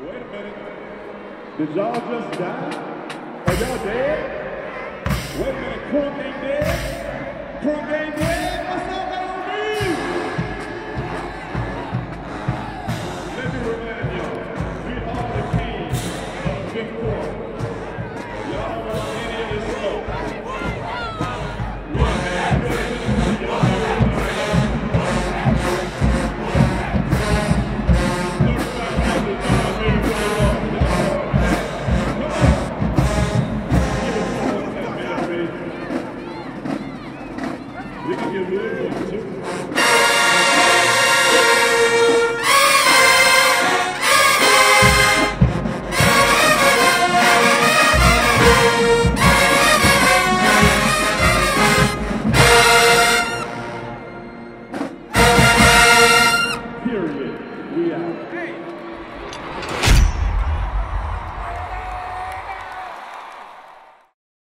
Wait a minute. Did y'all just die? Are y'all dead? Wait a minute, Crunk ain't dead? Thank you.